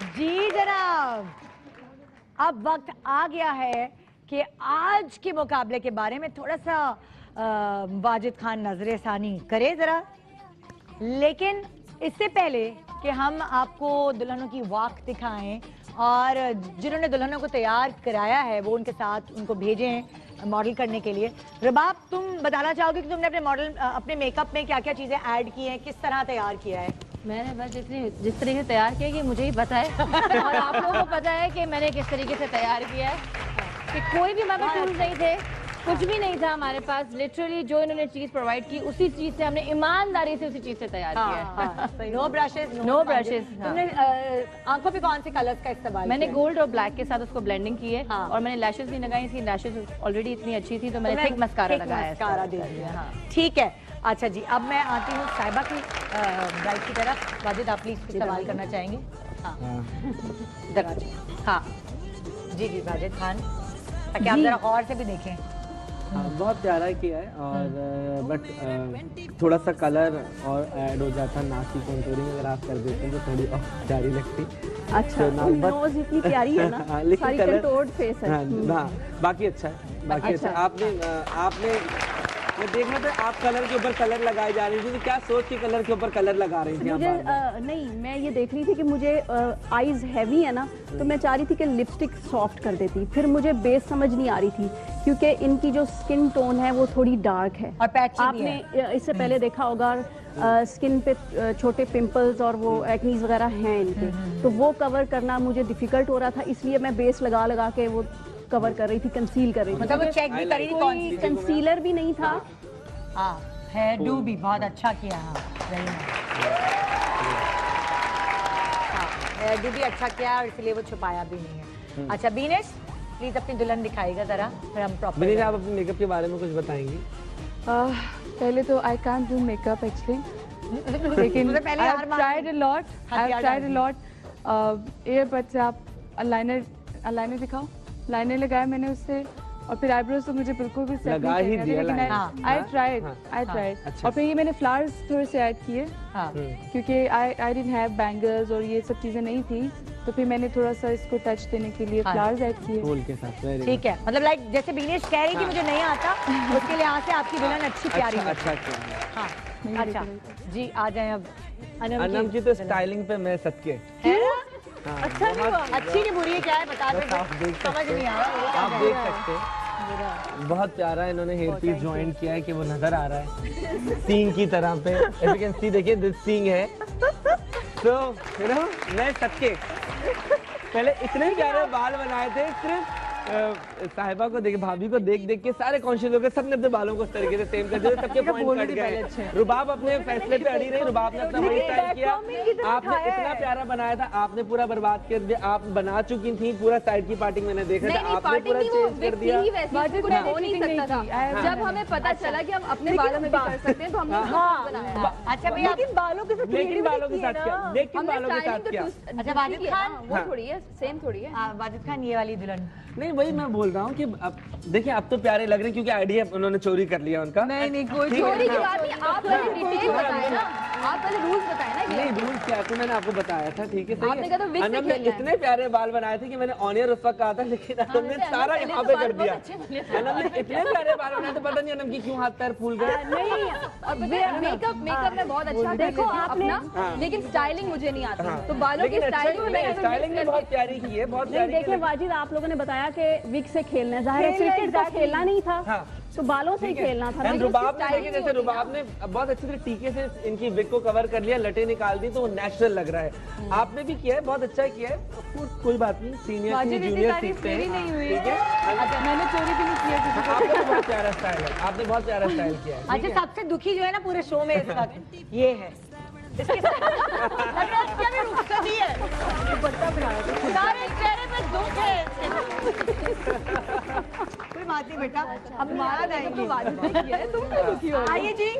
जी जनाब। अब वक्त आ गया है कि आज के मुकाबले के बारे में थोड़ा सा वाजिद खान नज़र सानी करे जरा। लेकिन इससे पहले कि हम आपको दुल्हनों की वाक दिखाएँ और जिन्होंने दुल्हनों को तैयार कराया है, वो उनके साथ उनको भेजें मॉडल करने के लिए। रबाब, तुम बताना चाहोगे कि तुमने अपने मॉडल अपने मेकअप में क्या क्या चीज़ें ऐड की हैं, किस तरह तैयार किया है? मैंने बस जितनी जिस तरीके से तैयार किया कि मुझे ही पता है। और आप लोगों को पता है कि मैंने किस तरीके से तैयार किया है। कि कोई भी मैं पास नहीं थे। कुछ भी नहीं था हमारे पास। लिटरली जो इन्होंने चीज़ प्रोवाइड की उसी चीज़ से हमने ईमानदारी से उसी चीज़ से तैयार किया है। नो ब्रशेस brushes, हाँ। तुमने आँखों पे कौन से कलर्स का इस्तेमाल मैंने गोल्ड और ब्लैक के साथ उसको ब्लेंडिंग की है हाँ। और मैंने लैशेस भी लगाई थी। लैशेस ऑलरेडी इतनी अच्छी थी तो तो मैंने थिक मस्कारा लगाया है mascara दे दिया। हाँ। ठीक है। अच्छा जी अब मैं आती हूँ साहिबा की ब्राइड की तरफ़। वाजिद आप प्लीज़ कुछ सवाल करना चाहेंगे? हाँ। आ हाँ। जी जी वाजिद खान। ताकि आप जरा गौर से भी देखें। हाँ, बहुत प्यारा किया है और बट थोड़ा सा कलर और ऐड हो जाता नाक की कंटूरिंग अगर आप कर देते हैं तो थोड़ी और प्यारी लगती। अच्छा तो नोज़ इतनी प्यारी है ना हाँ, लेकिन कलर फेस है। हाँ, हाँ बाकी अच्छा है बाकी अच्छा, अच्छा। आपने आपने मैं देख रहा था आप कलर के ऊपर कलर लगाए जा रही थी तो क्या सोच के कलर के ऊपर कलर लगा रही थी मुझे बार? नहीं मैं ये देख रही थी कि मुझे आईज हैवी है ना तो मैं चाह रही थी कि लिपस्टिक सॉफ्ट कर देती। फिर मुझे बेस समझ नहीं आ रही थी क्योंकि इनकी जो स्किन टोन है वो थोड़ी डार्क है। और आपने इससे पहले देखा होगा स्किन पे छोटे पिंपल्स और वो एक्नीज वगैरह हैं इनके। तो वो कवर करना मुझे डिफ़िकल्ट हो रहा था इसलिए मैं बेस लगा लगा के वो कवर कर रही थी कंसील कर रही थी। मतलब चेक भी करी थी कोई कंसीलर भी नहीं था। हाँ हेयर डू भी बहुत अच्छा किया हाँ. हाँ हेयर डू भी अच्छा किया और इसलिए वो छुपाया भी नहीं है। अच्छा बीनेश प्लीज़ अपनी दुल्हन दिखाएगा जरा फिर हम प्रॉपर आप अपने मेकअप के बारे में कुछ बताएँगी? Uh, पहले तो I can't do makeup actually लेकिन tried a lot I tried a lot air but से आप लाइनर लाइनर दिखाओ। लाइनर लगाया मैंने उससे और फिर आईब्रोज तो मुझे बिल्कुल भी सेट लगा ही दिया लेकिन हाँ, आई हाँ, ट्राइड हाँ, आई हाँ, ट्राइड अच्छा। और फिर ये मैंने फ्लावर्स थोड़े से ऐड किए हाँ। क्योंकि I I didn't have bangles और ये सब चीज़ें नहीं थी तो फिर मैंने थोड़ा सा इसको टच देने के लिए हाँ। फ्लावर्स ऐड किए। फूल के साथ वेरी ठीक है। मतलब लाइक जैसे बीनेश कह रही थी मुझे नहीं आता उसके लिए यहाँ से आपकी दुल्हन अच्छी प्यारी अच्छा है। अच्छा किया हाँ। अच्छा। जी आ जाए अब। अनम की तो स्टाइलिंग पे मैं है ना? हाँ, अच्छा नहीं हुआ। अच्छी नहीं बुरी है क्या है बता दो समझ नहीं आ रहा आप देख सकते हैं। बहुत प्यारा इन्होंने हेयर पीस ज्वाइन किया है कि वो नज़र आ रहा है। सींग की तरह पे। यू कैन सी देखिए दिस सींग है। तो यू नो मैं सबके पहले इतने प्यारे बाल बनाए थे सिर्फ़ साहिबा को देख भाभी को देख देख के सारे कॉन्शियस हो गए सबने अपने बालों को इस तरीके से सेम कर दिया। सबके पॉइंट कट गए। रुबाब अपने फैसले पे अड़ी रही रुबाब ने अपना वही स्टाइल किया। आपने इतना प्यारा बनाया था आपने पूरा बर्बाद कर दिया आप बना चुकी थी पूरा साइड की पार्टिंग मैंने देखा था आपने पूरा चेंज कर दिया। हो जब हमें पता चला कि हम अपने बालों में भी कर सकते हैं तो हमने हाँ। बनाया। अच्छा भैया लेकिन बालों के साथ लेकिन बालों के साथ क्या लेकिन बालों के साथ क्या। अच्छा, वाजिद खान? वो थोड़ी है सेम थोड़ी है। हाँ, वाजिद खान ये वाली दुल्हन। नहीं वही मैं बोल रहा हूँ कि अब देखिए आप तो प्यारे लग रहे हैं क्योंकि आइडिया उन्होंने चोरी कर लिया उनका। नहीं नहीं कोई चोरी की। बात नहीं आप डिटेल बताए ना। आप पहले रूल्स बताए ना नहीं रूल क्या तो मैंने आपको बताया था ठीक है आपने कहा था wig से ने इतने प्यारे बाल बनाए थे कि मैंने ऑनियर उस वक्त कहा था लेकिन अनम सारा यहाँ तो पे कर दिया। अच्छे। अनम ने इतने प्यारे बाल बनाए थे पता नहीं अनम की क्यों हाथ पैर फूल गए। नहीं और मेकअप मेकअप में बहुत अच्छा देखो, आपने- लेकिन स्टाइलिंग मुझे नहीं आती। तो बालों की अच्छा स्टाइलिंग में स्टाइलिंग बहुत प्यारी की है बहुत देखिए वाजिद आप लोगों ने बताया कि विग से खेलना है। ज़ाहिर खेलना क्रिकेट का खेलना नहीं था। हाँ। तो बालों से ही खेलना था रुबाब ने देखिए जैसे रुबाब ने बहुत अच्छे से टीके से इनकी विग को कवर कर लिया लटे निकाल दी तो वो नेचुरल लग रहा है। आपने भी किया है बहुत अच्छा किया है। कोई बात नहीं सीनियर की जूनियर सीखते हैं? ठीक मैंने चोरी भी नहीं किया किसी को। आपका तो बहुत प्यारा स्टाइल है आपने बहुत प्यारा स्टाइल किया है अच्छा सबसे दुखी जो है ना पूरे शो में इस वक्त ये है। इसके साथ- लग रहा है इसकी अभी रुखसती है सारे चेहरे पे दुख है नहीं बेटा अब याद आएँगे? आइए जी